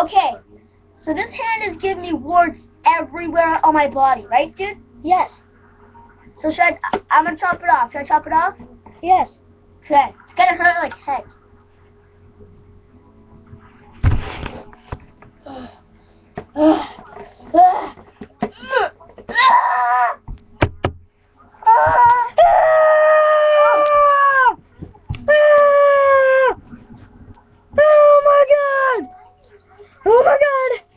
Okay, so this hand is giving me warts everywhere on my body, right, dude? Yes. So should I, I'm gonna chop it off. Should I chop it off? Yes. Okay. It's gonna hurt like heck. Oh my god!